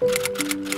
Música